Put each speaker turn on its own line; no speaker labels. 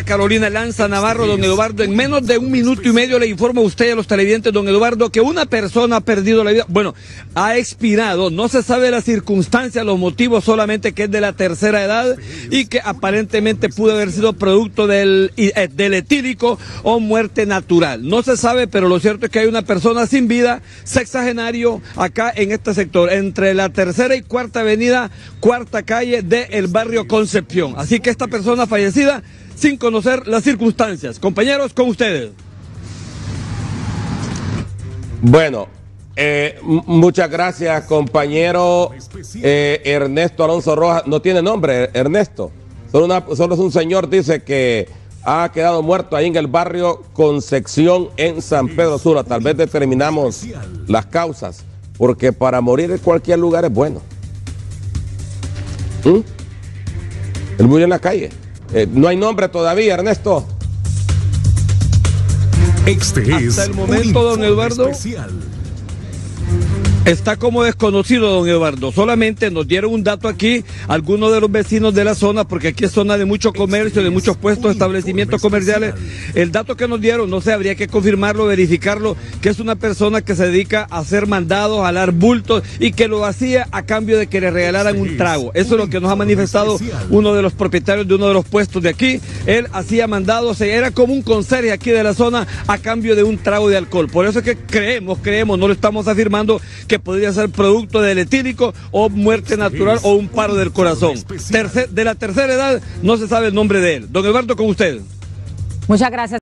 Carolina Lanza Navarro, don Eduardo, en menos de un minuto y medio le informo a usted y a los televidentes, don Eduardo, que una persona ha perdido la vida, bueno, ha expirado, no se sabe las circunstancias, los motivos, solamente que es de la tercera edad y que aparentemente pudo haber sido producto del, eh, del etílico o muerte natural. No se sabe, pero lo cierto es que hay una persona sin vida, sexagenario, acá en este sector, entre la tercera y cuarta avenida, cuarta calle del barrio Concepción. Así que esta persona fallecida sin conocer las circunstancias. Compañeros, con ustedes.
Bueno, eh, muchas gracias, compañero eh, Ernesto Alonso Rojas. No tiene nombre, Ernesto. Solo, es un señor, dice que ha quedado muerto ahí en el barrio Concepción en San Pedro Sula. Tal vez determinamos las causas, porque para morir en cualquier lugar es bueno. ¿Mm? Él murió en la calle. Eh, no hay nombre todavía, Ernesto.
Este es Hasta el momento, don Eduardo. Especial. Está como desconocido, don Eduardo. Solamente nos dieron un dato aquí, algunos de los vecinos de la zona, porque aquí es zona de mucho comercio, de muchos puestos, establecimientos comerciales. El dato que nos dieron, no sé, habría que confirmarlo, verificarlo, que es una persona que se dedica a hacer mandados, a alar bultos y que lo hacía a cambio de que le regalaran un trago. Eso es lo que nos ha manifestado uno de los propietarios de uno de los puestos de aquí. Él hacía mandados, era como un conserje aquí de la zona a cambio de un trago de alcohol. Por eso es que creemos, creemos, no lo estamos afirmando que podría ser producto del etílico o muerte natural o un paro del corazón. de la tercera edad no se sabe el nombre de él. Don Eduardo, con usted.
Muchas gracias.